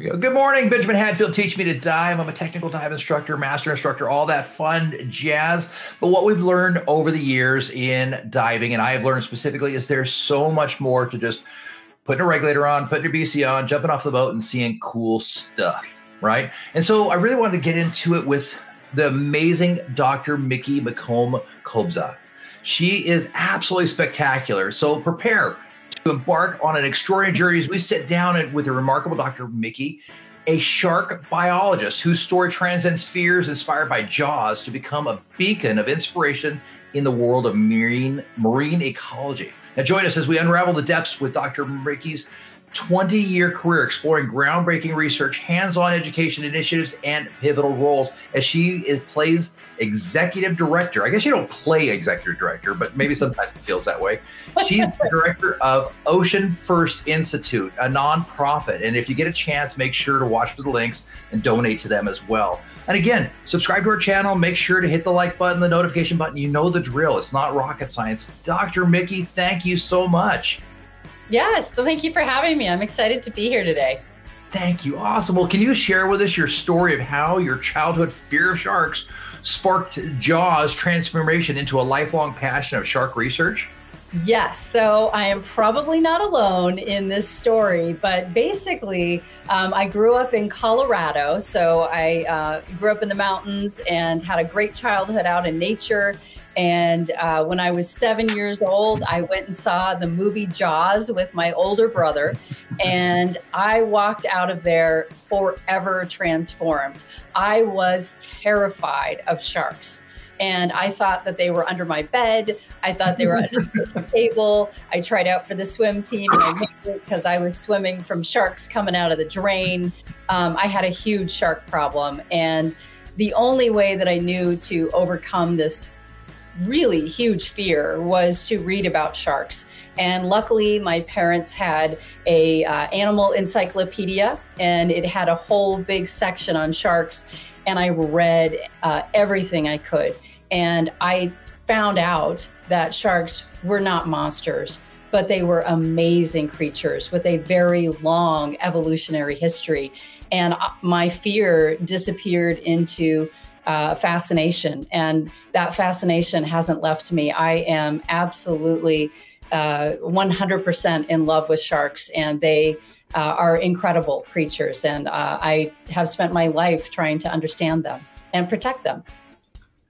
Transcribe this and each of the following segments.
Good morning, Benjamin Hadfield. Teach me to dive. I'm a technical dive instructor, master instructor, all that fun jazz. But what we've learned over the years in diving, and I have learned specifically, is there's so much more to just putting a regulator on, putting your BC on, jumping off the boat, and seeing cool stuff, right? And so I really wanted to get into it with the amazing Dr. Mikki McComb Kobza. She is absolutely spectacular. So prepare to embark on an extraordinary journey as we sit down with the remarkable Dr. Mikki, a shark biologist whose story transcends fears inspired by Jaws to become a beacon of inspiration in the world of marine marine ecology. Now join us as we unravel the depths with Dr. Mikki's 20 year career exploring groundbreaking research, hands on education initiatives, and pivotal roles as she is, plays executive director. I guess you don't play executive director, but maybe sometimes it feels that way. She's the director of Ocean First Institute, a nonprofit. And if you get a chance, make sure to watch for the links and donate to them as well. And again, subscribe to our channel. Make sure to hit the like button, the notification button. You know the drill. It's not rocket science. Dr. Mikki, thank you so much. Yes, well, thank you for having me. I'm excited to be here today. Thank you. Awesome. Well, can you share with us your story of how your childhood fear of sharks sparked Jaws' transformation into a lifelong passion of shark research? Yes, so I am probably not alone in this story, but basically, um, I grew up in Colorado. So I uh, grew up in the mountains and had a great childhood out in nature. And uh, when I was seven years old, I went and saw the movie Jaws with my older brother. And I walked out of there forever transformed. I was terrified of sharks. And I thought that they were under my bed. I thought they were under the table. I tried out for the swim team and I made it because I was swimming from sharks coming out of the drain. Um, I had a huge shark problem. And the only way that I knew to overcome this really huge fear was to read about sharks. And luckily, my parents had a uh, animal encyclopedia, and it had a whole big section on sharks. And I read uh, everything I could, and I found out that sharks were not monsters, but they were amazing creatures with a very long evolutionary history. And uh, my fear disappeared into uh, fascination. And that fascination hasn't left me. I am absolutely uh, 100% in love with sharks, and they uh, are incredible creatures. And uh, I have spent my life trying to understand them and protect them.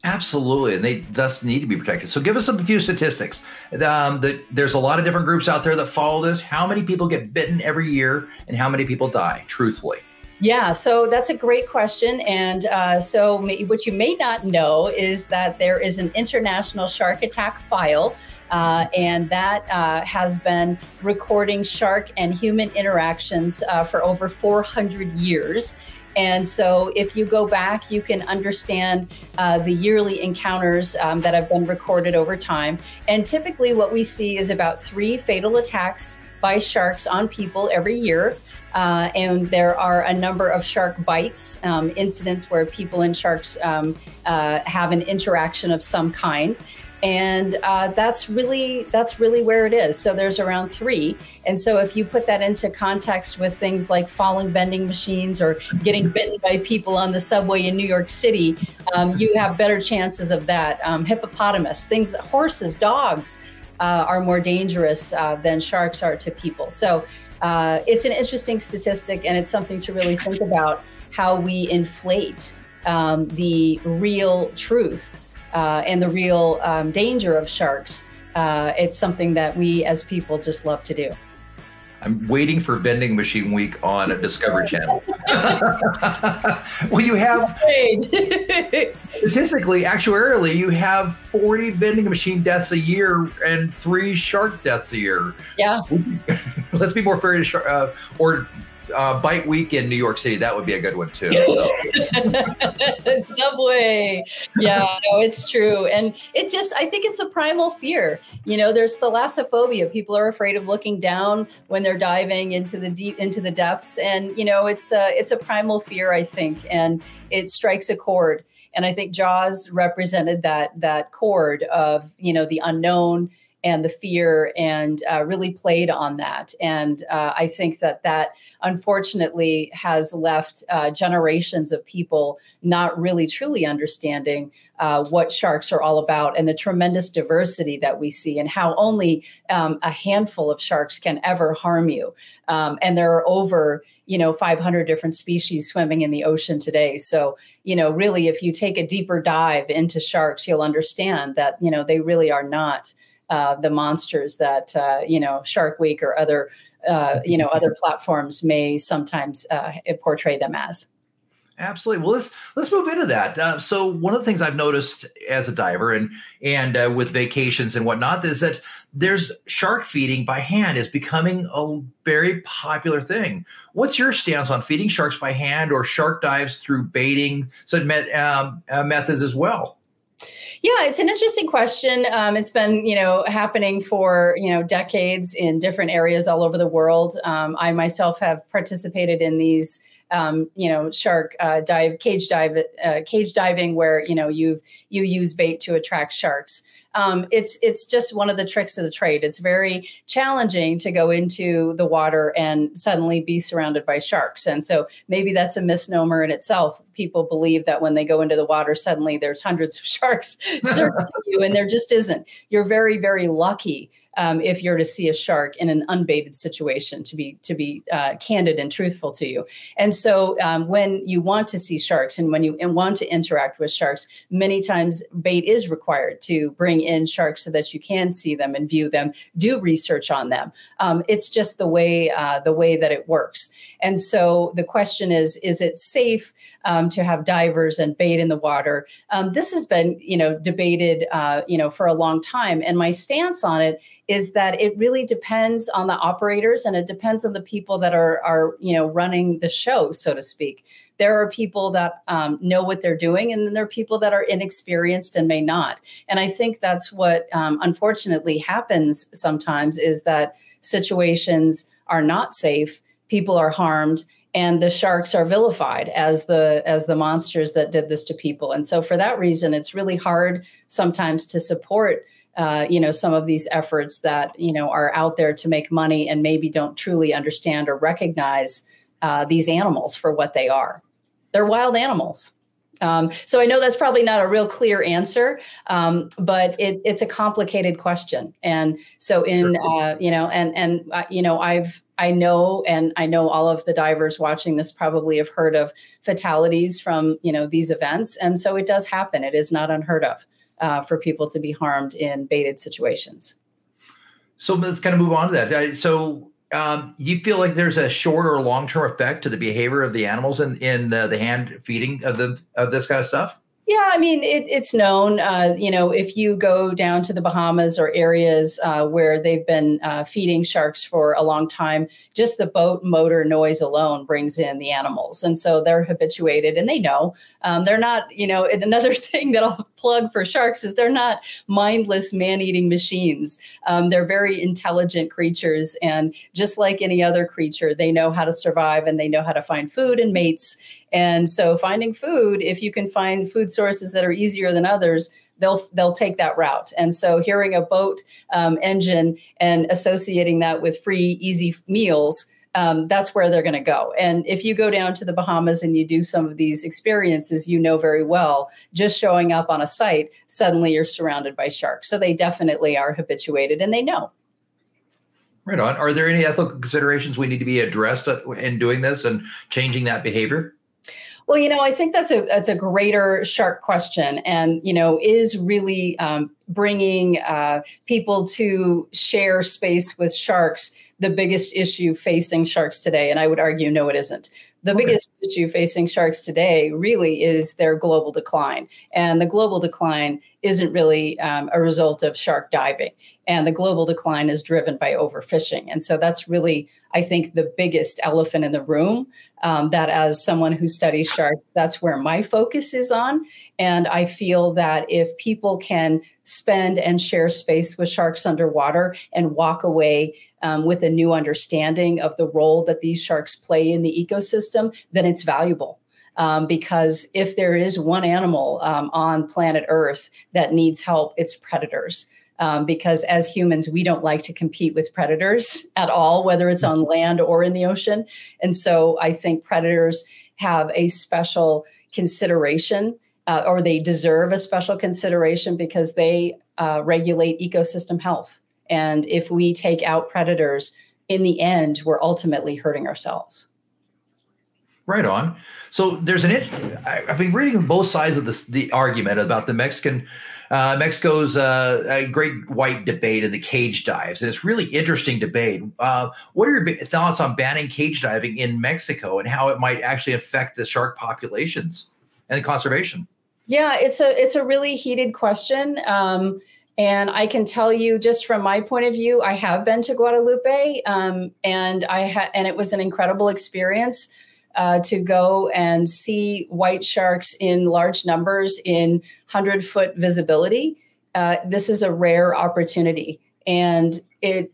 Absolutely, and they thus need to be protected. So, give us a few statistics. Um, the, there's a lot of different groups out there that follow this. How many people get bitten every year, and how many people die? Truthfully. Yeah, so that's a great question. And uh, so, what you may not know is that there is an international shark attack file, uh, and that uh, has been recording shark and human interactions uh, for over 400 years. And so, if you go back, you can understand uh, the yearly encounters um, that have been recorded over time. And typically, what we see is about three fatal attacks by sharks on people every year. Uh, and there are a number of shark bites um, incidents where people and sharks um, uh, have an interaction of some kind. And uh, that's really that's really where it is. So there's around three. And so if you put that into context with things like falling vending machines or getting bitten by people on the subway in new york city um, you have better chances of that. Um, hippopotamus things horses dogs uh, are more dangerous uh, than sharks are to people. So uh, it's an interesting statistic, and it's something to really think about how we inflate um, the real truth uh, and the real um, danger of sharks. Uh, it's something that we as people just love to do. I'm waiting for vending machine week on a Discovery Channel. well, you have statistically, actuarially, you have 40 vending machine deaths a year and three shark deaths a year. Yeah. Let's be more fair to shark, uh, or uh, Bite Week in New York City. That would be a good one too. So. Subway. Yeah, no, it's true. And it just, I think it's a primal fear. You know, there's thalassophobia. People are afraid of looking down when they're diving into the deep, into the depths. And, you know, it's a, it's a primal fear, I think. And it strikes a chord. And I think Jaws represented that, that chord of, you know, the unknown and the fear and uh, really played on that. And uh, I think that that unfortunately has left uh, generations of people not really truly understanding uh, what sharks are all about and the tremendous diversity that we see and how only um, a handful of sharks can ever harm you. Um, and there are over you know 500 different species swimming in the ocean today so you know really if you take a deeper dive into sharks you'll understand that you know they really are not uh, the monsters that uh, you know Shark Week or other uh, you know other platforms may sometimes uh, portray them as. Absolutely. Well, let's let's move into that. Uh, so, one of the things I've noticed as a diver and and uh, with vacations and whatnot is that there's shark feeding by hand is becoming a very popular thing. What's your stance on feeding sharks by hand or shark dives through baiting so met, um, methods as well? Yeah, it's an interesting question. Um, it's been, you know, happening for you know decades in different areas all over the world. Um, I myself have participated in these, um, you know, shark uh, dive, cage dive, uh, cage diving, where you know you've you use bait to attract sharks um, it's it's just one of the tricks of the trade. It's very challenging to go into the water and suddenly be surrounded by sharks, and so maybe that's a misnomer in itself. People believe that when they go into the water, suddenly there's hundreds of sharks circling you, and there just isn't. You're very very lucky um, if you're to see a shark in an unbaited situation to be to be uh, candid and truthful to you. And so um, when you want to see sharks and when you want to interact with sharks many times bait is required to bring in sharks so that you can see them and view them do research on them. Um, it's just the way uh, the way that it works. And so the question is is it safe um, to have divers and bait in the water? Um, this has been you know debated uh, you know for a long time and my stance on it is that it really depends on the operators and it depends on the people that are are you know running the show so to speak. There are people that um, know what they're doing and then there are people that are inexperienced and may not. And i think that's what um, unfortunately happens sometimes is that situations are not safe people are harmed and the sharks are vilified as the as the monsters that did this to people. And so for that reason it's really hard sometimes to support uh, you know some of these efforts that you know are out there to make money and maybe don't truly understand or recognize uh, these animals for what they are. They're wild animals. Um, so I know that's probably not a real clear answer, um, but it, it's a complicated question. And so in uh, you know, and and uh, you know, I've I know, and I know all of the divers watching this probably have heard of fatalities from you know these events, and so it does happen. It is not unheard of uh, for people to be harmed in baited situations. So let's kind of move on to that. So um, you feel like there's a short or long term effect to the behavior of the animals in in uh, the hand feeding of the of this kind of stuff? Yeah, I mean, it, it's known. Uh, you know, if you go down to the Bahamas or areas uh, where they've been uh, feeding sharks for a long time, just the boat motor noise alone brings in the animals, and so they're habituated and they know. Um, they're not, you know. another thing that I'll plug for sharks is they're not mindless man-eating machines. Um, they're very intelligent creatures, and just like any other creature, they know how to survive and they know how to find food and mates and so finding food, if you can find food sources that are easier than others, they'll they'll take that route. And so hearing a boat um, engine and associating that with free, easy meals. Um, that's where they're going to go. And if you go down to the Bahamas and you do some of these experiences, you know very well, just showing up on a site, suddenly you're surrounded by sharks. So they definitely are habituated and they know. Right on. Are there any ethical considerations we need to be addressed in doing this and changing that behavior? Well, you know, I think that's a that's a greater shark question, and you know, is really um, bringing uh, people to share space with sharks the biggest issue facing sharks today. And I would argue, no, it isn't. The okay. biggest issue facing sharks today really is their global decline. And the global decline isn't really um, a result of shark diving. And the global decline is driven by overfishing. And so that's really I think, the biggest elephant in the room. Um, that, as someone who studies sharks, that's where my focus is on. And I feel that if people can spend and share space with sharks underwater and walk away um, with a new understanding of the role that these sharks play in the ecosystem, then it's valuable. Um, because if there is one animal um, on planet Earth that needs help, it's predators. Um, because as humans, we don't like to compete with predators at all, whether it's on land or in the ocean. And so I think predators have a special consideration uh, or they deserve a special consideration because they uh, regulate ecosystem health. And if we take out predators, in the end, we're ultimately hurting ourselves. Right on. So there's an. I've been reading both sides of this, the argument about the Mexican uh, Mexico's uh, great white debate and the cage dives. And it's really interesting debate. Uh, what are your thoughts on banning cage diving in Mexico and how it might actually affect the shark populations and the conservation? Yeah, it's a it's a really heated question. Um, and I can tell you, just from my point of view, I have been to Guadalupe, um, and I had, and it was an incredible experience uh, to go and see white sharks in large numbers in 100 foot visibility. Uh, this is a rare opportunity. And it,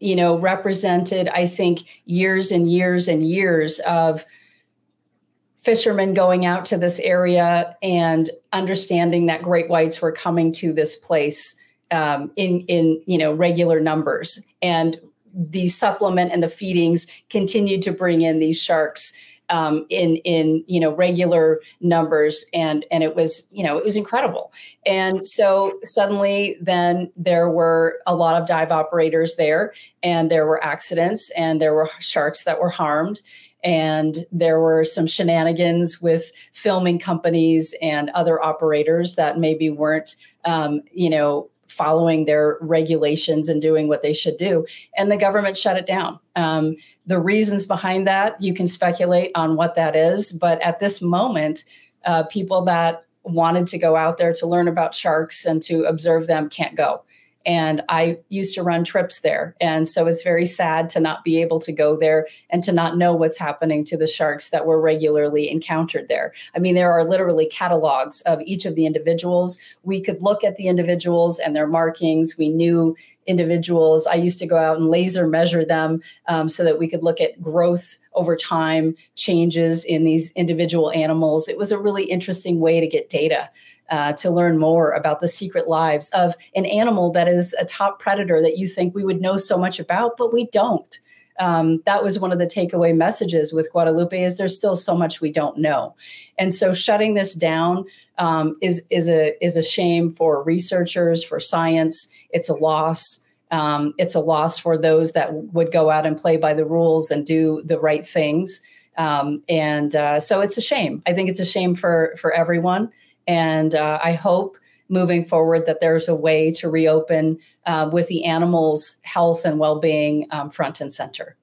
you know, represented, I think, years and years and years of fishermen going out to this area and understanding that great whites were coming to this place um, in in you know regular numbers and the supplement and the feedings continued to bring in these sharks um, in in you know regular numbers. And and it was you know it was incredible. And so suddenly then there were a lot of dive operators there and there were accidents and there were sharks that were harmed and there were some shenanigans with filming companies and other operators that maybe weren't um, you know following their regulations and doing what they should do. And the government shut it down. Um, the reasons behind that, you can speculate on what that is. But at this moment, uh, people that wanted to go out there to learn about sharks and to observe them can't go. And I used to run trips there. And so it's very sad to not be able to go there and to not know what's happening to the sharks that were regularly encountered there. I mean, there are literally catalogs of each of the individuals. We could look at the individuals and their markings. We knew individuals. I used to go out and laser measure them um, so that we could look at growth over time, changes in these individual animals. It was a really interesting way to get data uh, to learn more about the secret lives of an animal that is a top predator that you think we would know so much about, but we don't. Um, that was one of the takeaway messages with Guadalupe is there's still so much we don't know, and so shutting this down um, is is a is a shame for researchers for science. It's a loss. Um, it's a loss for those that would go out and play by the rules and do the right things. Um, and uh, so it's a shame. I think it's a shame for for everyone. And uh, I hope moving forward that there's a way to reopen uh, with the animals' health and well being um, front and center.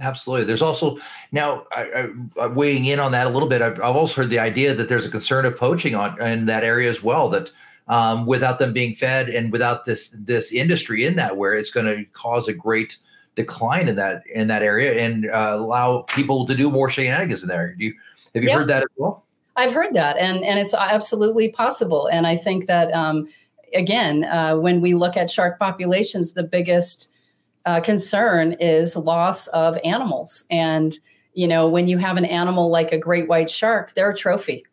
Absolutely. There's also now I, I, weighing in on that a little bit. I've, I've, also heard the idea that there's a concern of poaching on in that area as well. That um, without them being fed and without this this industry in that, where it's going to cause a great decline in that in that area and uh, allow people to do more shenanigans in there. Do you have you heard that as well? I've heard that, and and it's absolutely possible. And I think that um, again, uh, when we look at shark populations, the biggest uh, concern is loss of animals. And you know, when you have an animal like a great white shark, they're a trophy.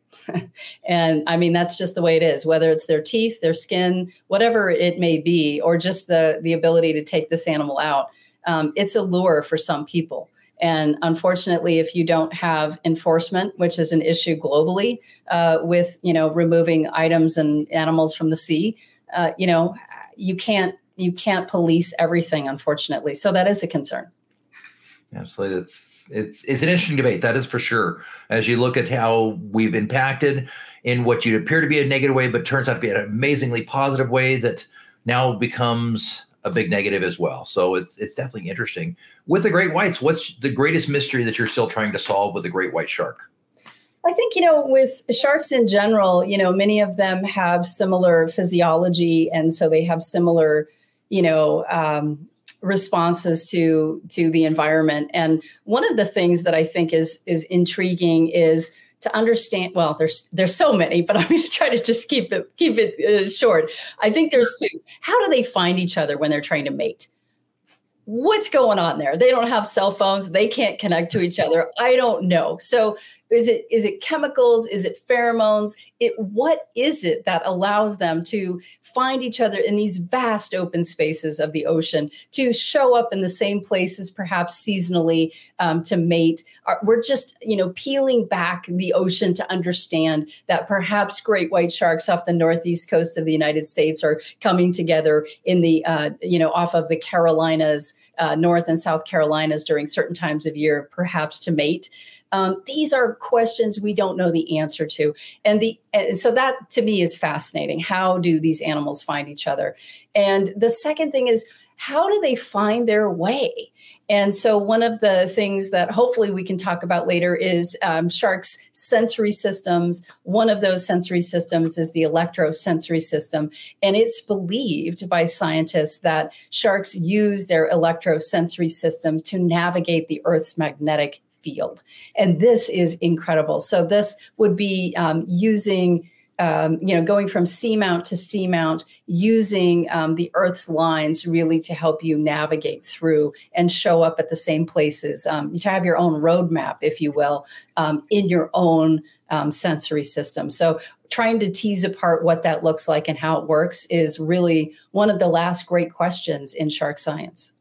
and I mean that's just the way it is. Whether it's their teeth, their skin, whatever it may be, or just the the ability to take this animal out, um, it's a lure for some people. And unfortunately, if you don't have enforcement, which is an issue globally uh, with you know removing items and animals from the sea, uh, you know you can't you can't police everything, unfortunately. So that is a concern. Absolutely, it's it's it's an interesting debate. That is for sure. As you look at how we've impacted in what you'd appear to be a negative way, but turns out to be an amazingly positive way that now becomes a big negative as well. So it's it's definitely interesting. With the great whites, what's the greatest mystery that you're still trying to solve with the great white shark? I think, you know, with sharks in general, you know, many of them have similar physiology. And so they have similar, you know, um, responses to to the environment. And one of the things that I think is is intriguing is to understand well there's there's so many but i'm going to try to just keep it keep it uh, short. I think there's two. How do they find each other when they're trying to mate? What's going on there? They don't have cell phones. They can't connect to each other. I don't know. So is it is it chemicals? Is it pheromones? It what is it that allows them to find each other in these vast open spaces of the ocean to show up in the same places perhaps seasonally um, to mate? We're just you know peeling back the ocean to understand that perhaps great white sharks off the northeast coast of the united states are coming together in the uh, you know off of the carolinas uh, north and south carolinas during certain times of year perhaps to mate um, these are questions we don't know the answer to, and the and so that to me is fascinating. How do these animals find each other? And the second thing is how do they find their way? And so, one of the things that hopefully we can talk about later is um, sharks' sensory systems. One of those sensory systems is the electrosensory system. And it's believed by scientists that sharks use their electrosensory system to navigate the Earth's magnetic field. And this is incredible. So this would be um, using, um, you know, going from seamount to seamount, using um, the Earth's lines really to help you navigate through and show up at the same places. Um, to have your own roadmap, if you will, um, in your own um, sensory system. So trying to tease apart what that looks like and how it works is really one of the last great questions in shark science.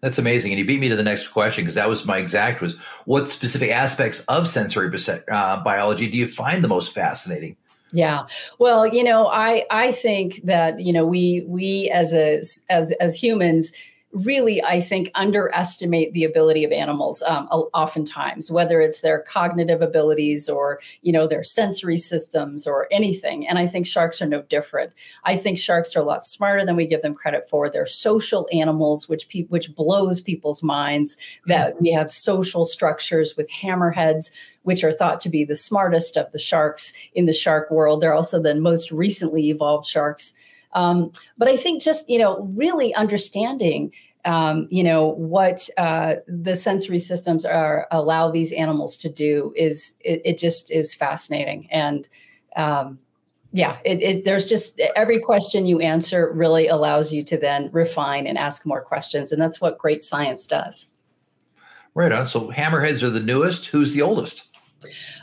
That's amazing. And you beat me to the next question because that was my exact was what specific aspects of sensory uh, biology do you find the most fascinating? Yeah. Well, you know, I I think that, you know, we we as a as as humans really, I think, underestimate the ability of animals um, oftentimes, whether it's their cognitive abilities or, you know, their sensory systems or anything. And I think sharks are no different. I think sharks are a lot smarter than we give them credit for. They're social animals, which which blows people's minds that we have social structures with hammerheads which are thought to be the smartest of the sharks in the shark world. They're also the most recently evolved sharks. Um, but I think just, you know, really understanding um, you know what uh, the sensory systems are allow these animals to do is it, it just is fascinating. And um, yeah it, it, there's just every question you answer really allows you to then refine and ask more questions. And that's what great science does. Right on. So hammerheads are the newest. Who's the oldest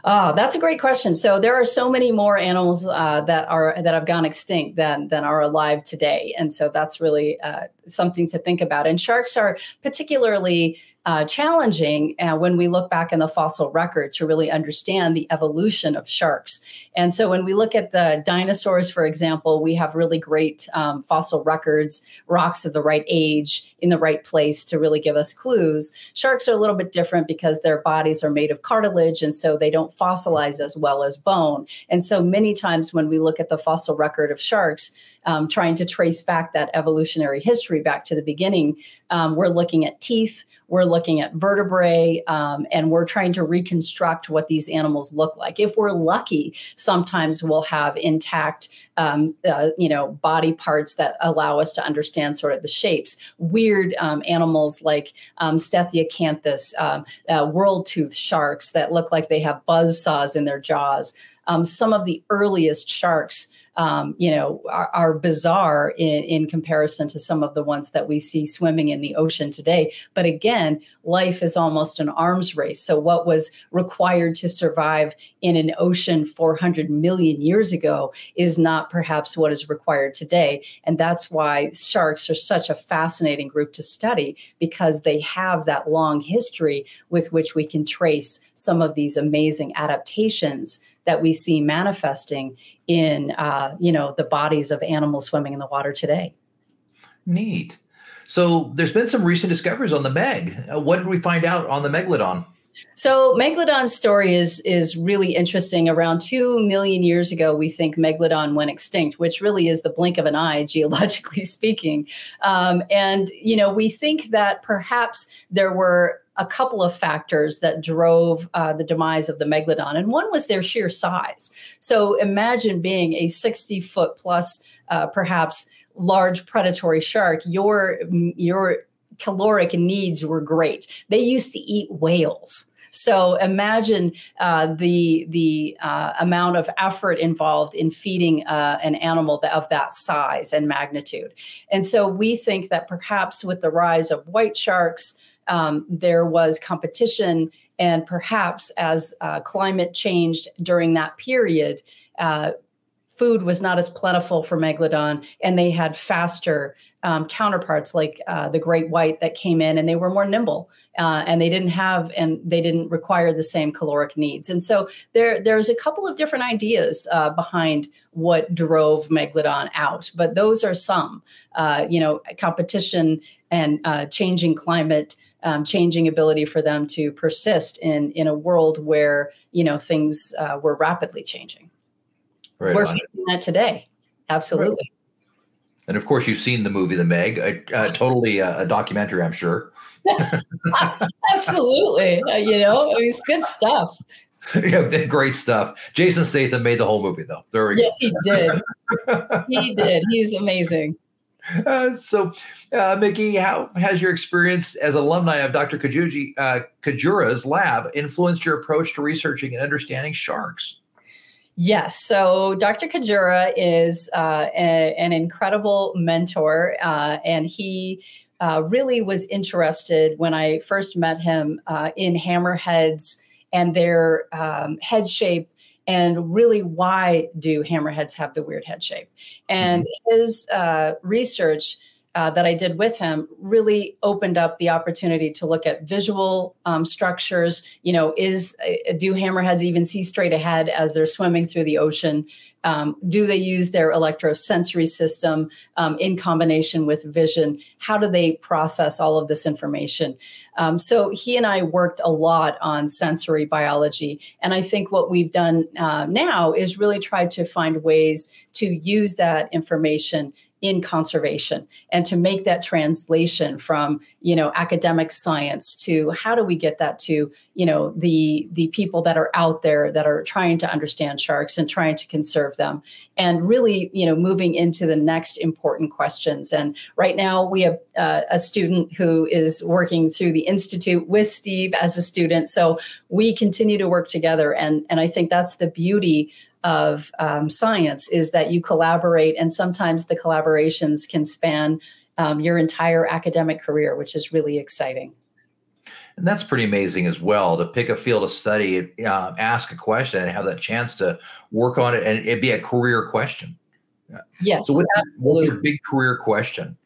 Oh, that's a great question. So there are so many more animals uh, that are that have gone extinct than than are alive today, and so that's really uh, something to think about. And sharks are particularly uh, challenging uh, when we look back in the fossil record to really understand the evolution of sharks. And so when we look at the dinosaurs, for example, we have really great um, fossil records, rocks of the right age in the right place to really give us clues. Sharks are a little bit different because their bodies are made of cartilage, and so they don't fossilize as well as bone. And so many times when we look at the fossil record of sharks, um, trying to trace back that evolutionary history back to the beginning, um, we're looking at teeth, we're looking at vertebrae, um, and we're trying to reconstruct what these animals look like. If we're lucky, sometimes we'll have intact, um, uh, you know, body parts that allow us to understand sort of the shapes. Weird um, animals like um, Stethacanthus, uh, whorl tooth sharks that look like they have buzz saws in their jaws. some of the earliest sharks um, you know, are, are bizarre in, in comparison to some of the ones that we see swimming in the ocean today. But again, life is almost an arms race. So what was required to survive in an ocean 400 million years ago is not perhaps what is required today. And that's why sharks are such a fascinating group to study because they have that long history with which we can trace some of these amazing adaptations that we see manifesting in uh, you know the bodies of animals swimming in the water today. Neat. So there's been some recent discoveries on the Meg. Uh, what did we find out on the Megalodon? So Megalodon's story is is really interesting. Around two million years ago, we think Megalodon went extinct, which really is the blink of an eye, geologically speaking. Um, and you know, we think that perhaps there were a couple of factors that drove uh, the demise of the megalodon, and one was their sheer size. So imagine being a 60 foot plus, uh, perhaps large predatory shark. Your your caloric needs were great. They used to eat whales. So imagine uh, the the uh, amount of effort involved in feeding uh, an animal of that size and magnitude. And so we think that perhaps with the rise of white sharks, um, there was competition And perhaps as uh, climate changed during that period, uh, food was not as plentiful for megalodon, and they had faster um, counterparts like uh, the great white that came in and they were more nimble uh, and they didn't have and they didn't require the same caloric needs. And so there there's a couple of different ideas uh, behind what drove megalodon out but those are some uh, you know competition and changing climate um, changing ability for them to persist in in a world where you know things uh, were rapidly changing right we're on. facing that today absolutely right. And of course, you've seen the movie The Meg, a, a totally uh, a documentary, I'm sure. Absolutely. Uh, you know, I mean, it's good stuff. yeah, great stuff. Jason Statham made the whole movie, though. There we yes, go. he did. he did. He's amazing. Uh, so, uh, Mikki, how has your experience as alumni of Dr. Kajuji, uh, Kajiura's lab influenced your approach to researching and understanding sharks? Yes. So Dr. Kajura is uh, a, an incredible mentor, uh, and he uh, really was interested when I first met him uh, in hammerheads and their um, head shape. And really, why do hammerheads have the weird head shape? And mm-hmm. his uh, research uh, that I did with him really opened up the opportunity to look at visual um, structures. You know, is uh, do hammerheads even see straight ahead as they're swimming through the ocean? Um, do they use their electrosensory system um, in combination with vision? How do they process all of this information? Um, so he and I worked a lot on sensory biology, and I think what we've done uh, now is really try to find ways to use that information in conservation and to make that translation from you know academic science to how do we get that to you know the the people that are out there that are trying to understand sharks and trying to conserve them and really you know moving into the next important questions. And right now we have uh, a student who is working through the institute with steve as a student. So we continue to work together and and i think that's the beauty of um, science is that you collaborate, and sometimes the collaborations can span um, your entire academic career, which is really exciting. And that's pretty amazing as well to pick a field of study, uh, ask a question, and have that chance to work on it, and it be a career question. Yes. So, what, what's your big career question?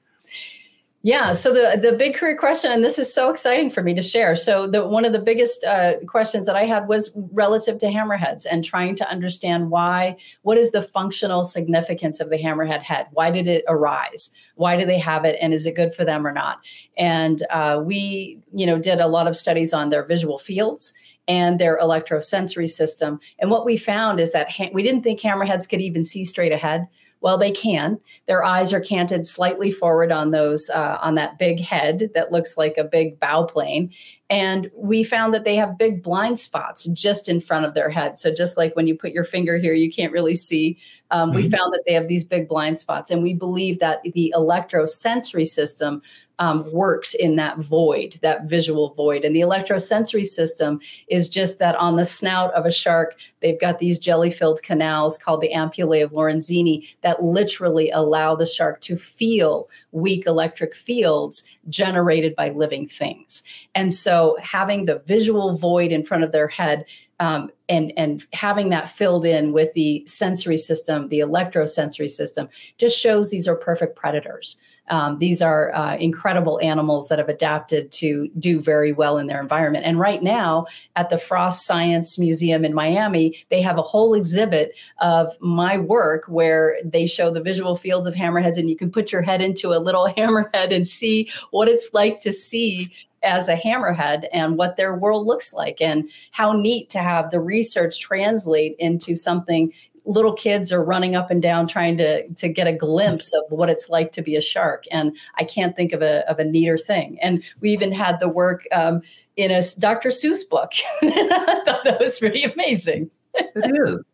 Yeah. So the the big career question, and this is so exciting for me to share. So the one of the biggest uh, questions that I had was relative to hammerheads and trying to understand why. What is the functional significance of the hammerhead head? Why did it arise? Why do they have it? And is it good for them or not? And uh, we, you know, did a lot of studies on their visual fields and their electrosensory system. And what we found is that ha- we didn't think hammerheads could even see straight ahead. Well, they can. Their eyes are canted slightly forward on those uh, on that big head that looks like a big bow plane, and we found that they have big blind spots just in front of their head. So just like when you put your finger here, you can't really see. Um, mm-hmm. We found that they have these big blind spots, and we believe that the electrosensory system um, works in that void, that visual void. And the electrosensory system is just that on the snout of a shark, they've got these jelly filled canals called the ampullae of Lorenzini that literally allow the shark to feel weak electric fields generated by living things. And so having the visual void in front of their head um, and and having that filled in with the sensory system, the electrosensory system, just shows these are perfect predators. Um, these are uh, incredible animals that have adapted to do very well in their environment. And right now, at the Frost Science Museum in Miami, they have a whole exhibit of my work where they show the visual fields of hammerheads, and you can put your head into a little hammerhead and see what it's like to see as a hammerhead and what their world looks like and how neat to have the research translate into something little kids are running up and down trying to to get a glimpse of what it's like to be a shark. And i can't think of a, of a neater thing. And we even had the work um, in a dr seuss book. I thought that was pretty amazing. It is.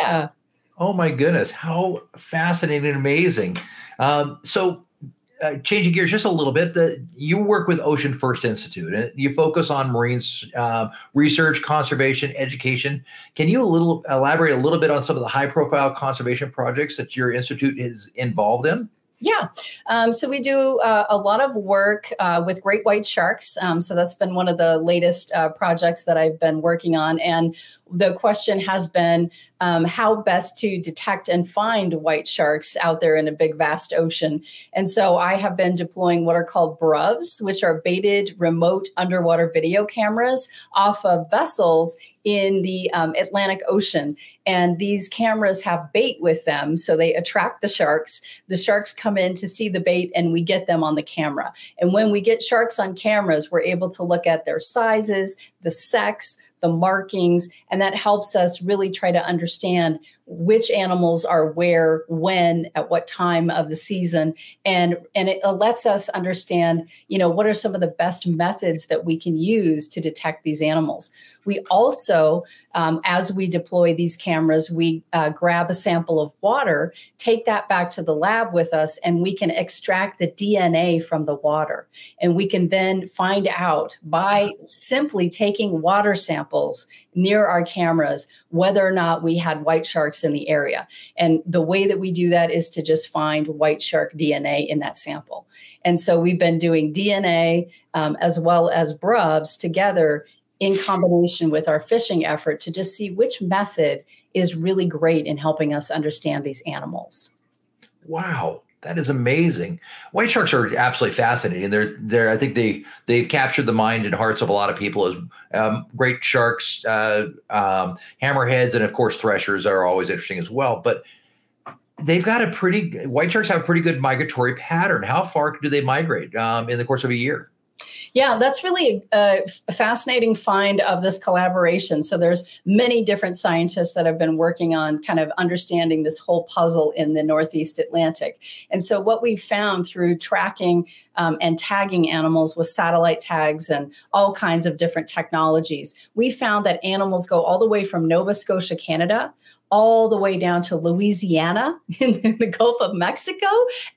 Yeah. Oh my goodness. How fascinating and amazing. Um, so uh, changing gears just a little bit, the, you work with Ocean First Institute and you focus on marine uh, research, conservation, education. Can you a little elaborate a little bit on some of the high profile conservation projects that your institute is involved in? Yeah. Um, so we do uh, a lot of work uh, with great white sharks. Um, so that's been one of the latest uh, projects that I've been working on. And the question has been um, how best to detect and find white sharks out there in a big, vast ocean. And so I have been deploying what are called BRUVs, which are baited remote underwater video cameras off of vessels in the um, Atlantic Ocean. And these cameras have bait with them. So they attract the sharks. The sharks come in to see the bait and we get them on the camera. And when we get sharks on cameras, we're able to look at their sizes, the sex, the markings, and that helps us really try to understand which animals are where, when, at what time of the season, and and it lets us understand, you know, what are some of the best methods that we can use to detect these animals. We also, um, as we deploy these cameras, we uh, grab a sample of water, take that back to the lab with us, and we can extract the DNA from the water. And we can then find out by simply taking water samples near our cameras whether or not we had white sharks in the area. And the way that we do that is to just find white shark DNA in that sample. And so we've been doing DNA um, as well as BRUVs together in combination with our fishing effort to just see which method is really great in helping us understand these animals. Wow. That is amazing. White sharks are absolutely fascinating. They're they're I think they they've captured the mind and hearts of a lot of people as um, great sharks, uh, um, hammerheads, and of course threshers are always interesting as well. But they've got a pretty white sharks have a pretty good migratory pattern. How far do they migrate um, in the course of a year? Yeah, that's really a, a, fascinating find of this collaboration. So there's many different scientists that have been working on kind of understanding this whole puzzle in the Northeast Atlantic. And so what we found through tracking um, and tagging animals with satellite tags and all kinds of different technologies, we found that animals go all the way from Nova Scotia, Canada, all the way down to Louisiana in, the Gulf of Mexico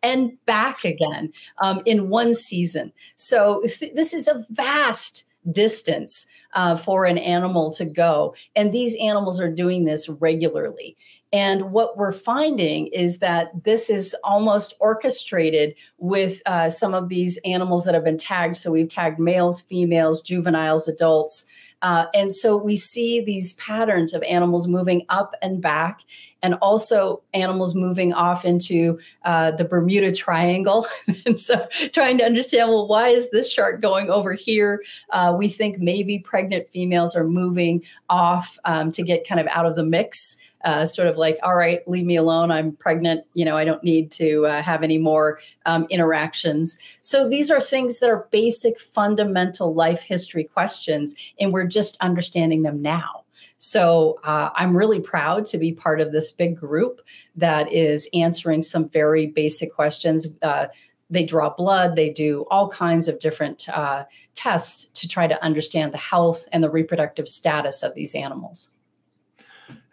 and back again um, in one season. So th- this is a vast distance uh, for an animal to go. And these animals are doing this regularly. And what we're finding is that this is almost orchestrated with uh, some of these animals that have been tagged. So we've tagged males, females, juveniles, adults. Uh, and so we see these patterns of animals moving up and back, and also animals moving off into uh, the Bermuda Triangle. and so trying to understand well, why is this shark going over here? Uh, we think maybe pregnant females are moving off um, to get kind of out of the mix uh, sort of like, all right, leave me alone. I'm pregnant. You know, I don't need to uh, have any more um, interactions. So these are things that are basic, fundamental life history questions, and we're just understanding them now. So uh, I'm really proud to be part of this big group that is answering some very basic questions. Uh, they draw blood, they do all kinds of different uh, tests to try to understand the health and the reproductive status of these animals.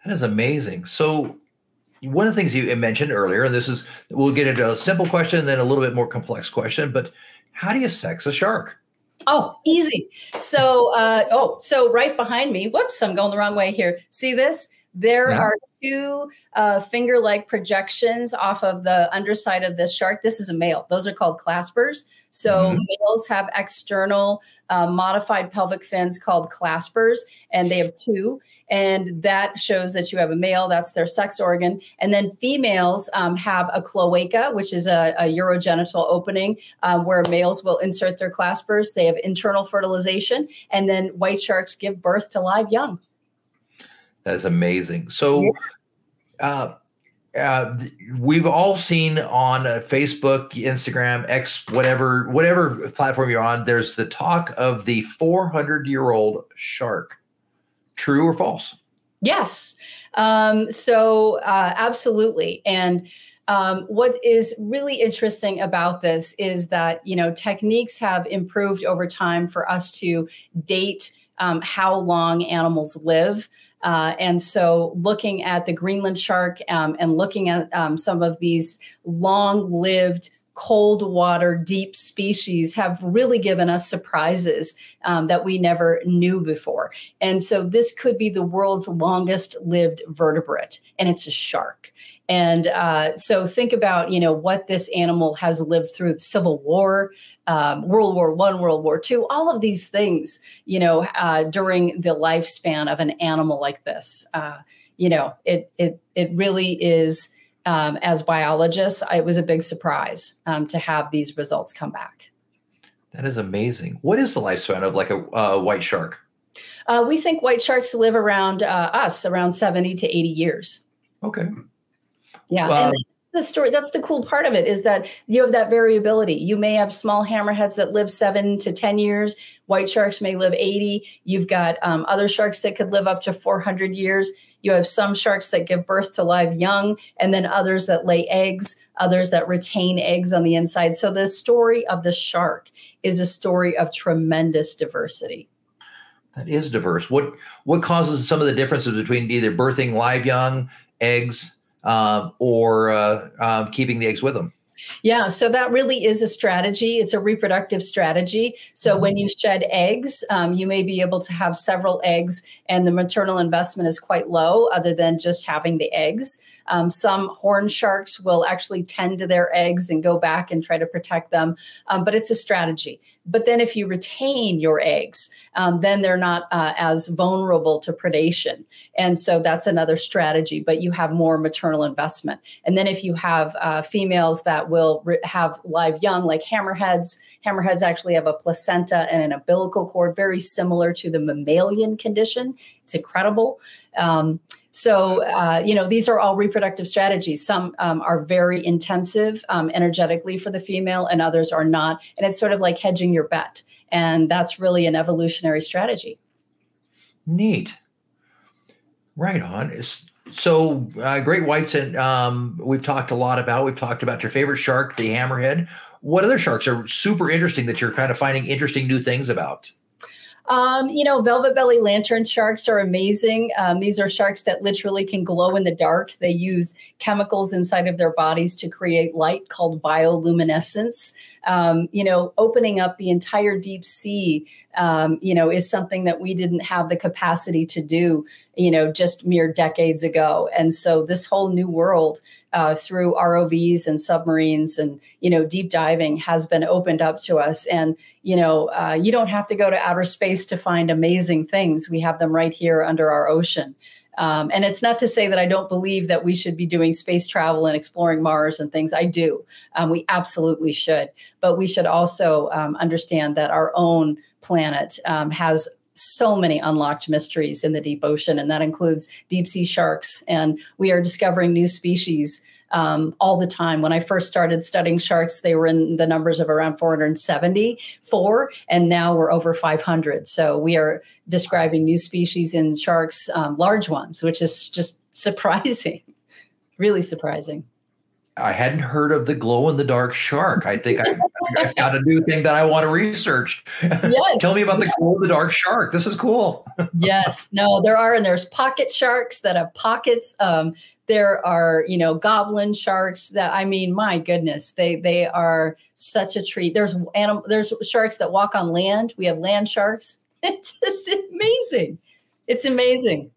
That is amazing. So, one of the things you mentioned earlier, and this is, we'll get into a simple question and then a little bit more complex question, but how do you sex a shark? Oh, easy. So, uh, oh, so right behind me, whoops, I'm going the wrong way here. See this? There yeah. are two uh, finger like projections off of the underside of this shark. This is a male. Those are called claspers. So mm-hmm. males have external uh, modified pelvic fins called claspers, and they have two. And that shows that you have a male, that's their sex organ. And then females um, have a cloaca, which is a, a urogenital opening uh, where males will insert their claspers. They have internal fertilization. And then white sharks give birth to live young. That's amazing. So, uh, uh, we've all seen on uh, Facebook, Instagram, X, whatever, whatever platform you're on. There's the talk of the 400 year old shark. True or false? Yes. Um, so uh, absolutely. And um, what is really interesting about this is that you know techniques have improved over time for us to date um, how long animals live. Uh, and so, looking at the Greenland shark um, and looking at um, some of these long lived cold water, deep species have really given us surprises um, that we never knew before. And so, this could be the world's longest lived vertebrate, and it's a shark. And uh, so think about, you know, what this animal has lived through the Civil War, um, World War One, World War Two, all of these things, you know, uh, during the lifespan of an animal like this. Uh, you know, it it it really is. Um, as biologists, it was a big surprise um, to have these results come back. That is amazing. What is the lifespan of like a uh, white shark? Uh, we think white sharks live around uh, us around 70 to 80 years. Okay. Yeah. and the story that's the cool part of it is that you have that variability. You may have small hammerheads that live seven to ten years. White sharks may live 80 you've got um, other sharks that could live up to 400 years. You have some sharks that give birth to live young and then others that lay eggs others that retain eggs on the inside. So the story of the shark is a story of tremendous diversity. That is diverse. What what causes some of the differences between either birthing live young eggs um, or uh, um, keeping the eggs with them. Yeah, so that really is a strategy. It's a reproductive strategy. So mm-hmm. when you shed eggs, um, you may be able to have several eggs, and the maternal investment is quite low, other than just having the eggs. Um, some horn sharks will actually tend to their eggs and go back and try to protect them, um, but it's a strategy. But then if you retain your eggs, um, then they're not uh, as vulnerable to predation. And so that's another strategy, but you have more maternal investment. And then if you have uh, females that will have live young, like hammerheads, hammerheads actually have a placenta and an umbilical cord, very similar to the mammalian condition. It's incredible. Um, so, uh, you know, these are all reproductive strategies. Some um, are very intensive um, energetically for the female, and others are not. And it's sort of like hedging your bet. And that's really an evolutionary strategy. Neat. Right on. So, uh, great whites, and um, we've talked a lot about. We've talked about your favorite shark, the hammerhead. What other sharks are super interesting that you're kind of finding interesting new things about? Um, you know, velvet belly lantern sharks are amazing. Um, these are sharks that literally can glow in the dark. They use chemicals inside of their bodies to create light called bioluminescence. Um, you know, opening up the entire deep sea, um, you know, is something that we didn't have the capacity to do, you know, just mere decades ago. And so this whole new world uh, through ROVs and submarines and you know deep diving has been opened up to us. And you know uh, you don't have to go to outer space to find amazing things. We have them right here under our ocean. Um, and it's not to say that I don't believe that we should be doing space travel and exploring Mars and things. I do. Um, we absolutely should. But we should also um, understand that our own planet um, has so many unlocked mysteries in the deep ocean, and that includes deep sea sharks. And we are discovering new species um, all the time. When I first started studying sharks, they were in the numbers of around 474, and now we're over 500. So we are describing new species in sharks, um, large ones, which is just surprising, really surprising. I hadn't heard of the glow in the dark shark. I think I, have got a new thing that I want to research. Yes. Tell me about the glow in the dark shark. This is cool. yes. No, there are, and there's pocket sharks that have pockets. Um, there are, you know, goblin sharks that I mean, my goodness, they they are such a treat. There's animal, there's sharks that walk on land. We have land sharks. It's just amazing. It's amazing.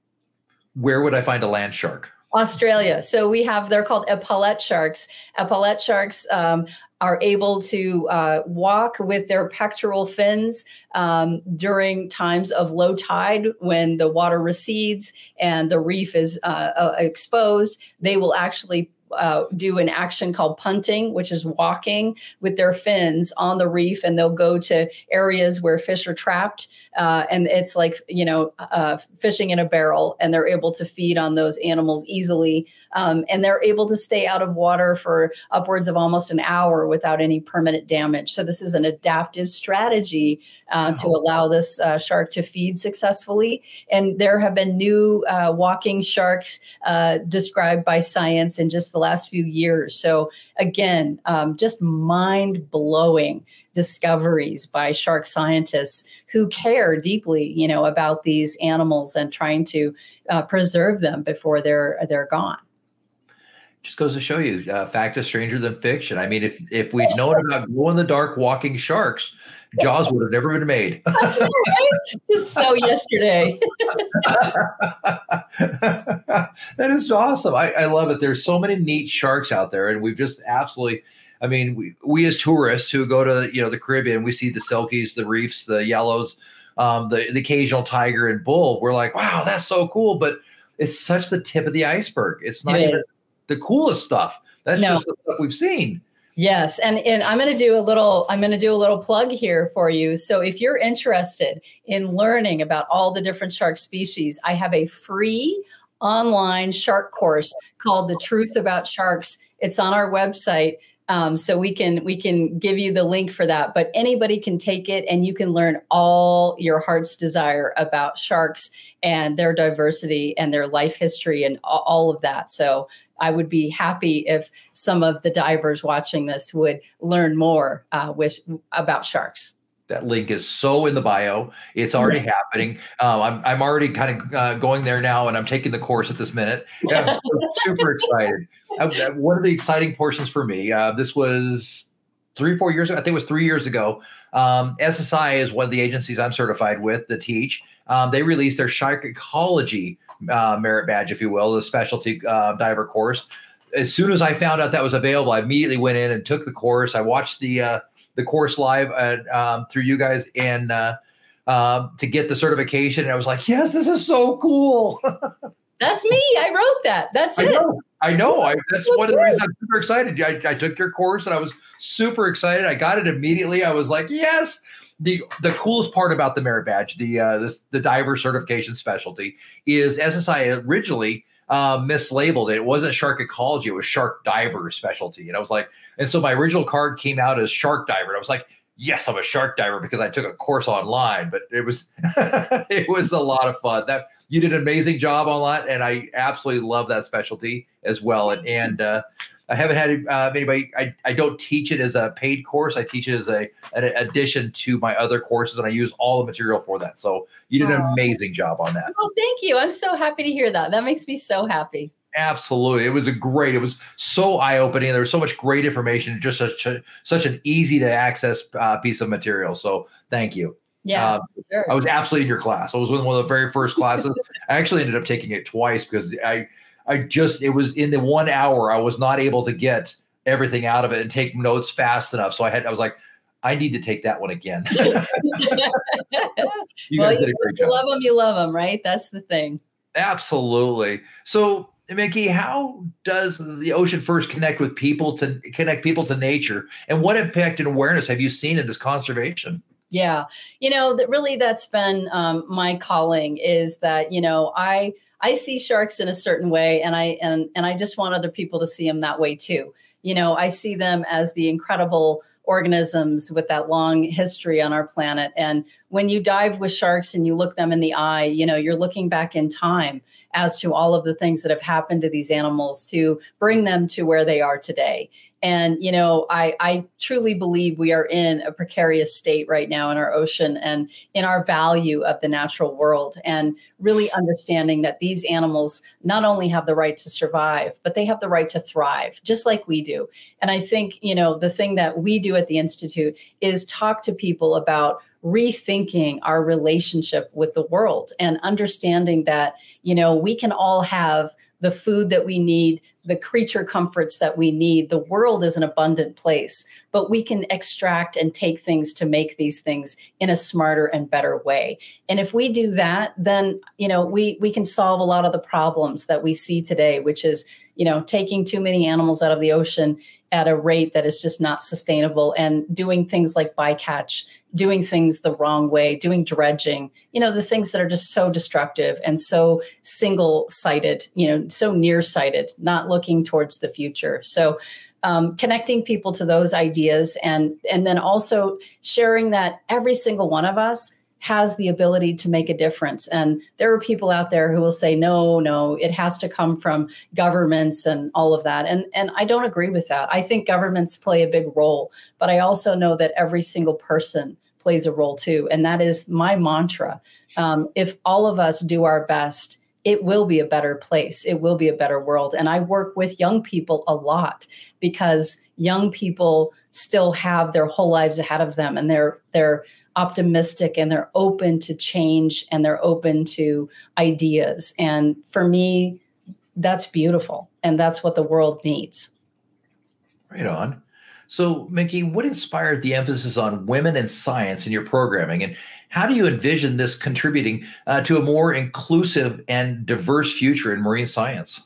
Where would I find a land shark? Australia. So we have, they're called epaulette sharks. Epaulette sharks um, are able to uh, walk with their pectoral fins um, during times of low tide when the water recedes and the reef is uh, uh, exposed. They will actually uh, do an action called punting, which is walking with their fins on the reef, and they'll go to areas where fish are trapped uh, and it's like you know uh, fishing in a barrel and they're able to feed on those animals easily um, and they're able to stay out of water for upwards of almost an hour without any permanent damage so this is an adaptive strategy uh, wow. to allow this uh, shark to feed successfully and there have been new uh, walking sharks uh, described by science in just the last few years so again um, just mind blowing discoveries by shark scientists who care deeply, you know, about these animals and trying to uh, preserve them before they're they're gone. just goes to show you, uh, fact is stranger than fiction. I mean, if if we'd known about glow in the dark walking sharks, Jaws would have never been made. Just so yesterday. that is awesome. I, I love it. There's so many neat sharks out there, and we've just absolutely. I mean, we, we as tourists who go to you know the Caribbean, we see the silkies, the reefs, the yellows, um, the the occasional tiger and bull. We're like, wow, that's so cool, but it's such the tip of the iceberg. It's not it even is. the coolest stuff. That's no. just the stuff we've seen. Yes, and and I'm going to do a little I'm going to do a little plug here for you. So if you're interested in learning about all the different shark species, I have a free online shark course called The Truth About Sharks. It's on our website. Um, so we can we can give you the link for that but anybody can take it and you can learn all your heart's desire about sharks and their diversity and their life history and all of that so I would be happy if some of the divers watching this would learn more uh, with, about sharks. That link is so in the bio. It's already yeah. happening. Um, I'm, I'm already kind of uh, going there now, and I'm taking the course at this minute. I'm super excited. Uh, uh, one of the exciting portions for me, uh, this was three, four years ago. I think it was three years ago. Um, SSI is one of the agencies I'm certified with to teach. Um, they released their shark ecology uh, merit badge, if you will, the specialty uh, diver course. As soon as I found out that was available, I immediately went in and took the course. I watched the uh, the course live at, um, through you guys and uh, um, to get the certification. And I was like, yes, this is so cool. That's me. I wrote that. That's I it. Know. I know. I, that's one of the reasons I'm super excited. I, I took your course and I was super excited. I got it immediately. I was like, yes the the coolest part about the merit badge, the uh, this, the diver certification specialty, is SSI originally uh, mislabeled it. It wasn't shark ecology; it was shark diver specialty. And I was like, and so my original card came out as shark diver. And I was like, yes, I'm a shark diver because I took a course online. But it was it was a lot of fun. That you did an amazing job on that, and I absolutely love that specialty as well. And and uh, I haven't had uh, anybody. I, I don't teach it as a paid course. I teach it as a an addition to my other courses, and I use all the material for that. So you did an amazing job on that. Oh, thank you. I'm so happy to hear that. That makes me so happy. Absolutely, it was a great. It was so eye opening. There was so much great information. Just such a, such an easy to access uh, piece of material. So thank you. Yeah, um, sure. I was absolutely in your class. I was in one of the very first classes. I actually ended up taking it twice because I I just it was in the one hour I was not able to get everything out of it and take notes fast enough. So I had I was like, I need to take that one again. you well, guys did a great job. Love them, you love them, right? That's the thing. Absolutely. So Mikki, how does the ocean first connect with people to connect people to nature, and what impact and awareness have you seen in this conservation? Yeah, you know that really that's been um, my calling is that you know I I see sharks in a certain way, and I and and I just want other people to see them that way too. You know, I see them as the incredible organisms with that long history on our planet. And when you dive with sharks and you look them in the eye, you know, you're looking back in time as to all of the things that have happened to these animals to bring them to where they are today. And, you know, I, I truly believe we are in a precarious state right now in our ocean and in our value of the natural world. And really understanding that these animals not only have the right to survive, but they have the right to thrive, just like we do. And I think, you know, the thing that we do at the Institute is talk to people about rethinking our relationship with the world and understanding that you know we can all have the food that we need the creature comforts that we need. The world is an abundant place, but we can extract and take things to make these things in a smarter and better way. And if we do that, then you know we we can solve a lot of the problems that we see today, which is you know taking too many animals out of the ocean at a rate that is just not sustainable and doing things like bycatch doing things the wrong way, doing dredging, you know, the things that are just so destructive and so single sighted, you know, so nearsighted, not looking towards the future. So, um, connecting people to those ideas and and then also sharing that every single one of us has the ability to make a difference. And there are people out there who will say, no, no, it has to come from governments and all of that. And, and I don't agree with that. I think governments play a big role, but I also know that every single person plays a role too. And that is my mantra. Um, if all of us do our best it will be a better place. It will be a better world. And I work with young people a lot because young people still have their whole lives ahead of them and they're they're optimistic and they're open to change and they're open to ideas. And for me, that's beautiful. And that's what the world needs. Right on. So, Mikki, what inspired the emphasis on women and science in your programming? And how do you envision this contributing uh, to a more inclusive and diverse future in marine science?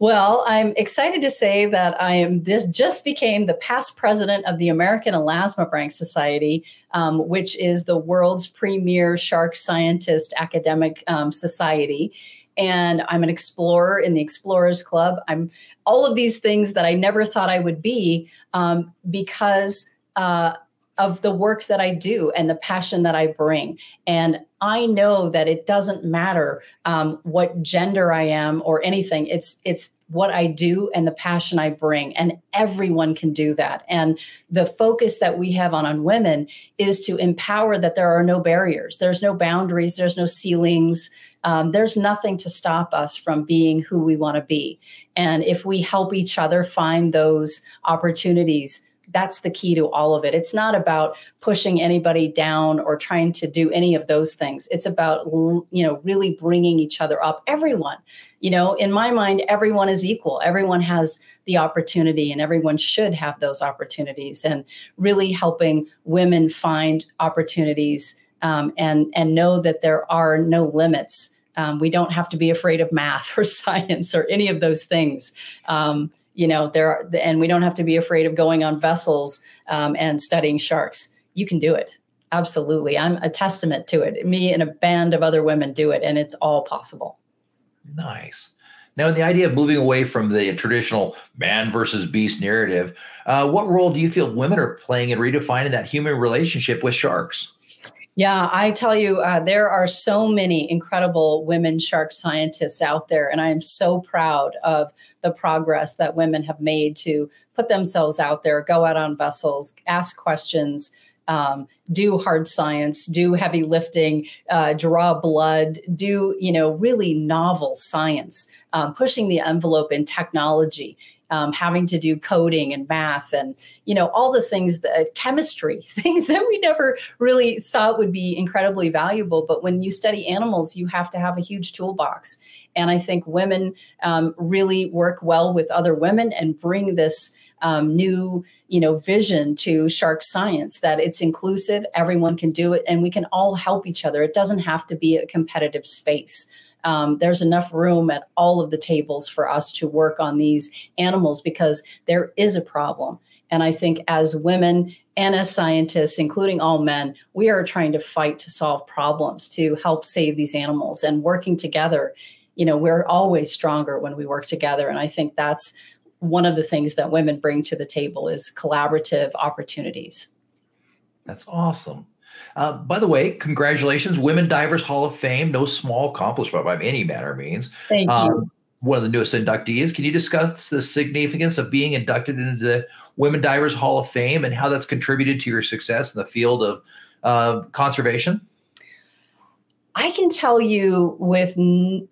Well, I'm excited to say that I am this just became the past president of the American Elasmobranch Society, um, which is the world's premier shark scientist academic um, society. And I'm an explorer in the Explorers Club. I'm all of these things that I never thought I would be um, because uh, of the work that I do and the passion that I bring. And I know that it doesn't matter um, what gender I am or anything. It's it's what I do and the passion I bring, and everyone can do that. And the focus that we have on on women is to empower that there are no barriers, there's no boundaries, there's no ceilings. Um, there's nothing to stop us from being who we want to be. And if we help each other find those opportunities, that's the key to all of it. It's not about pushing anybody down or trying to do any of those things. It's about you know really bringing each other up. Everyone, you know, in my mind, everyone is equal. Everyone has the opportunity, and everyone should have those opportunities. And really helping women find opportunities um, and and know that there are no limits. Um, we don't have to be afraid of math or science or any of those things. Um, you know there are and we don't have to be afraid of going on vessels um, and studying sharks. You can do it. Absolutely. I'm a testament to it. Me and a band of other women do it and it's all possible. Nice. Now the idea of moving away from the traditional man versus beast narrative uh, what role do you feel women are playing in redefining that human relationship with sharks yeah, I tell you, uh, there are so many incredible women shark scientists out there, and I am so proud of the progress that women have made to put themselves out there, go out on vessels, ask questions, um, do hard science, do heavy lifting, uh, draw blood, do you know really novel science, um, pushing the envelope in technology um, having to do coding and math and you know all the things that chemistry things that we never really thought would be incredibly valuable. But when you study animals you have to have a huge toolbox. And i think women um, really work well with other women and bring this um, new you know vision to shark science that it's inclusive everyone can do it and we can all help each other it doesn't have to be a competitive space um, there's enough room at all of the tables for us to work on these animals because there is a problem. And I think as women and as scientists, including all men, we are trying to fight to solve problems to help save these animals and working together. You know, we're always stronger when we work together. And I think that's one of the things that women bring to the table is collaborative opportunities. That's awesome. Uh, by the way, congratulations, Women Divers Hall of Fame. No small accomplishment by any manner means. Thank um, you. One of the newest inductees. Can you discuss the significance of being inducted into the Women Divers Hall of Fame and how that's contributed to your success in the field of uh, conservation? I can tell you with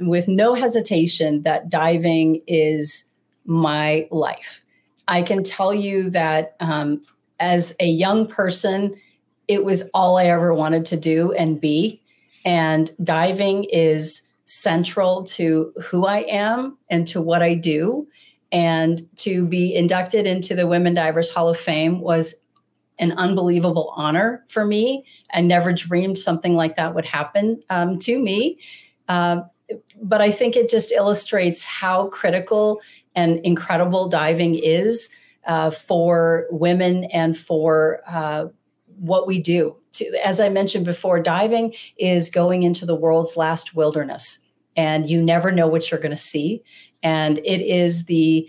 with no hesitation that diving is my life. I can tell you that um, as a young person, it was all I ever wanted to do and be. And diving is central to who I am and to what I do. And to be inducted into the Women Divers Hall of Fame was an unbelievable honor for me. I never dreamed something like that would happen um, to me. Uh, but I think it just illustrates how critical and incredible diving is uh, for women and for uh, what we do. To, as I mentioned before, diving is going into the world's last wilderness, and you never know what you're going to see. And it is the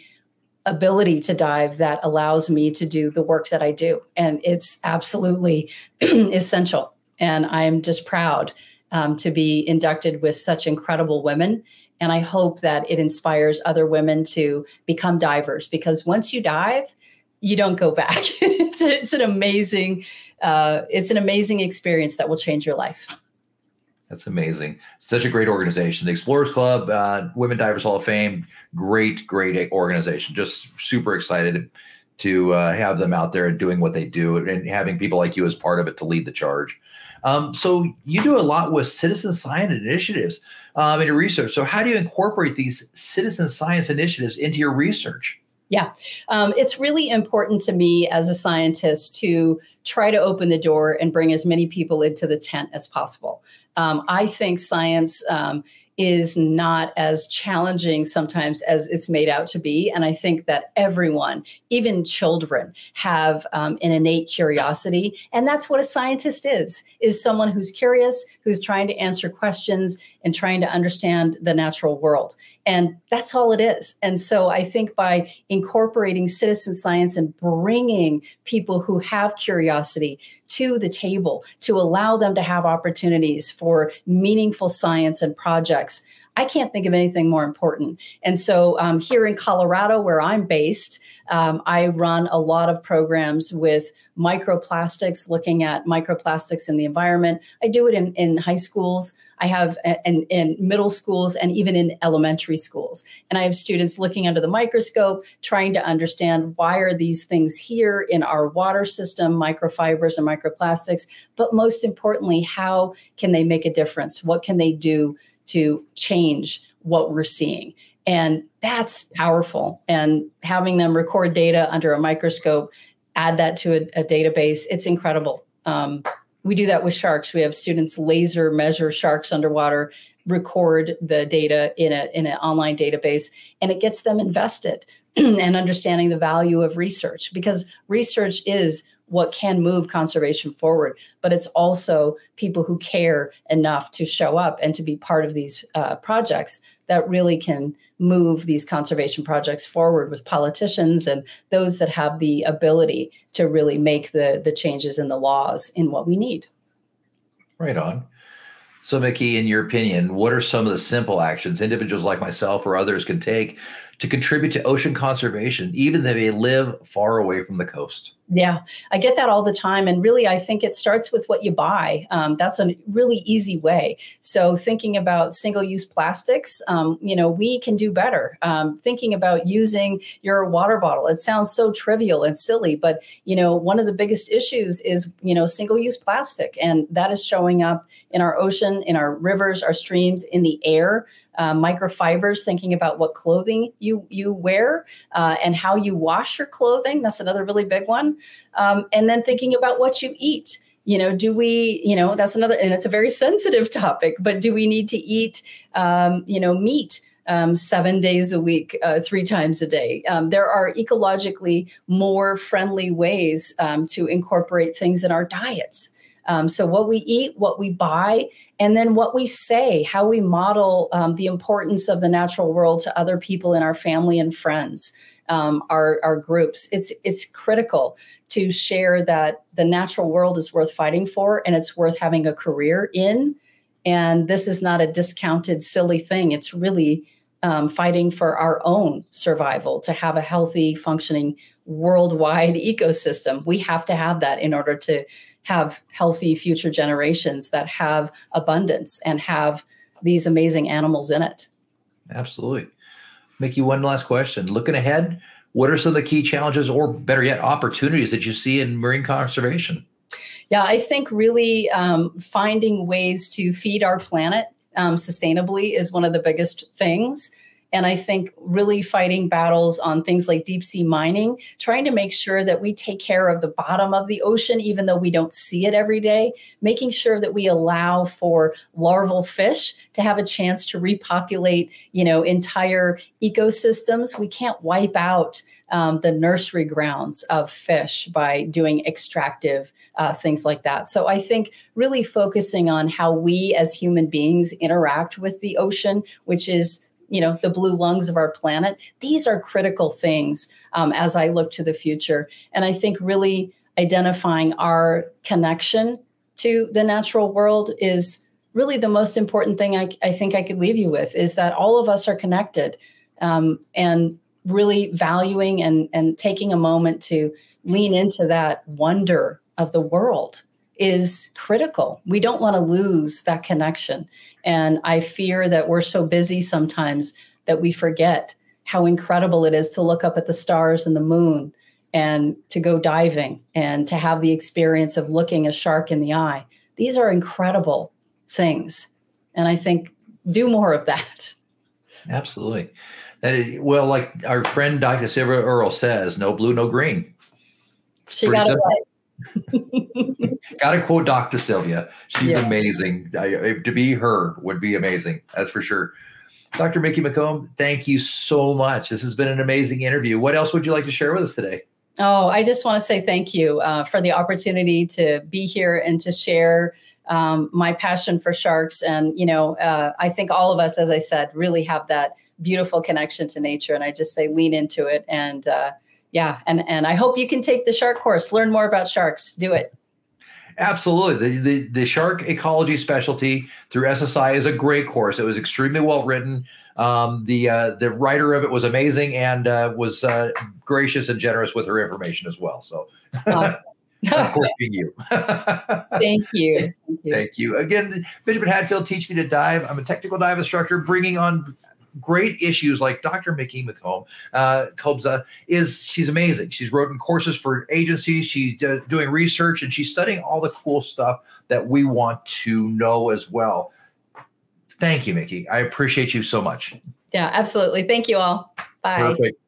ability to dive that allows me to do the work that I do. And it's absolutely essential. And I'm just proud um, to be inducted with such incredible women. And I hope that it inspires other women to become divers because once you dive, you don't go back. it's, a, it's, an amazing, uh, it's an amazing experience that will change your life. That's amazing. Such a great organization. The Explorers Club, uh, Women Divers Hall of Fame, great, great organization. Just super excited to uh, have them out there and doing what they do and having people like you as part of it to lead the charge. Um, so you do a lot with citizen science initiatives um, in your research. So how do you incorporate these citizen science initiatives into your research? Yeah, um, it's really important to me as a scientist to try to open the door and bring as many people into the tent as possible. Um, I think science um, is not as challenging sometimes as it's made out to be. And I think that everyone, even children, have um, an innate curiosity. And that's what a scientist is, is someone who's curious, who's trying to answer questions and trying to understand the natural world. And that's all it is. And so I think by incorporating citizen science and bringing people who have curiosity to the table to allow them to have opportunities for meaningful science and projects. I can't think of anything more important. And so um, here in Colorado, where I'm based, um, I run a lot of programs with microplastics, looking at microplastics in the environment. I do it in, in high schools. I have in, in middle schools and even in elementary schools. And I have students looking under the microscope, trying to understand why are these things here in our water system, microfibers and microplastics, but most importantly, how can they make a difference? What can they do to change what we're seeing? And that's powerful. And having them record data under a microscope, add that to a, a database, it's incredible. Um, we do that with sharks. We have students laser measure sharks underwater, record the data in a in an online database, and it gets them invested and understanding the value of research because research is what can move conservation forward, but it's also people who care enough to show up and to be part of these uh, projects that really can move these conservation projects forward with politicians and those that have the ability to really make the, the changes in the laws in what we need. Right on. So, Mikki, in your opinion, what are some of the simple actions individuals like myself or others can take to contribute to ocean conservation, even if they live far away from the coast? Yeah, I get that all the time. And really, I think it starts with what you buy. Um, that's a really easy way. So, thinking about single use plastics, um, you know, we can do better. Um, thinking about using your water bottle, it sounds so trivial and silly, but, you know, one of the biggest issues is, you know, single use plastic. And that is showing up in our ocean, in our rivers, our streams, in the air uh, microfibers, thinking about what clothing you you wear uh, and how you wash your clothing. That's another really big one. Um, and then thinking about what you eat. You know, do we? You know, that's another, and it's a very sensitive topic. But do we need to eat? Um, you know, meat. Um, seven days a week, uh, three times a day. Um, there are ecologically more friendly ways um, to incorporate things in our diets. Um, so, what we eat, what we buy, and then what we say, how we model um, the importance of the natural world to other people in our family and friends, um, our, our groups. It's, it's critical to share that the natural world is worth fighting for and it's worth having a career in. And this is not a discounted, silly thing. It's really um, fighting for our own survival to have a healthy, functioning worldwide ecosystem. We have to have that in order to have healthy future generations that have abundance and have these amazing animals in it. Absolutely. Mikki, one last question. Looking ahead, what are some of the key challenges or better yet, opportunities that you see in marine conservation? Yeah, I think really um, finding ways to feed our planet um, sustainably is one of the biggest things. And I think really fighting battles on things like deep sea mining, trying to make sure that we take care of the bottom of the ocean, even though we don't see it every day, making sure that we allow for larval fish to have a chance to repopulate, you know, entire ecosystems. We can't wipe out um, the nursery grounds of fish by doing extractive uh, things like that. So I think really focusing on how we as human beings interact with the ocean, which is you know the blue lungs of our planet. These are critical things um, as i look to the future. And i think really identifying our connection to the natural world is really the most important thing I, I think i could leave you with is that all of us are connected um, and really valuing and, and taking a moment to lean into that wonder of the world is critical. We don't want to lose that connection. And I fear that we're so busy sometimes that we forget how incredible it is to look up at the stars and the moon and to go diving and to have the experience of looking a shark in the eye. These are incredible things. And I think do more of that. Absolutely. well, like our friend Dr. Sylvia Earle says, no blue, no green. she got simple. it right. got to quote Dr. Sylvia. She's yeah. amazing. I, to be her would be amazing. That's for sure. Dr. Mikki McComb, thank you so much. This has been an amazing interview. What else would you like to share with us today? Oh, I just want to say thank you uh, for the opportunity to be here and to share um, my passion for sharks. And, you know, uh, I think all of us, as I said, really have that beautiful connection to nature. And I just say lean into it. And uh, yeah, and, and I hope you can take the shark course, learn more about sharks, do it. Absolutely. The, the, the shark ecology specialty through SSI is a great course. It was extremely well written. Um, the uh, the writer of it was amazing and uh, was uh, gracious and generous with her information as well. So, awesome. of course, being you. Thank you. Thank you. Thank you. Again, Benjamin Hadfield, Teach Me to Dive. I'm a technical dive instructor, bringing on great issues like Dr. Mikki McComb, uh, Kobza is she's amazing. She's written courses for agencies. She's uh, doing research and she's studying all the cool stuff that we want to know as well. Thank you, Mikki. I appreciate you so much. Yeah, absolutely. Thank you all. Bye. Perfect.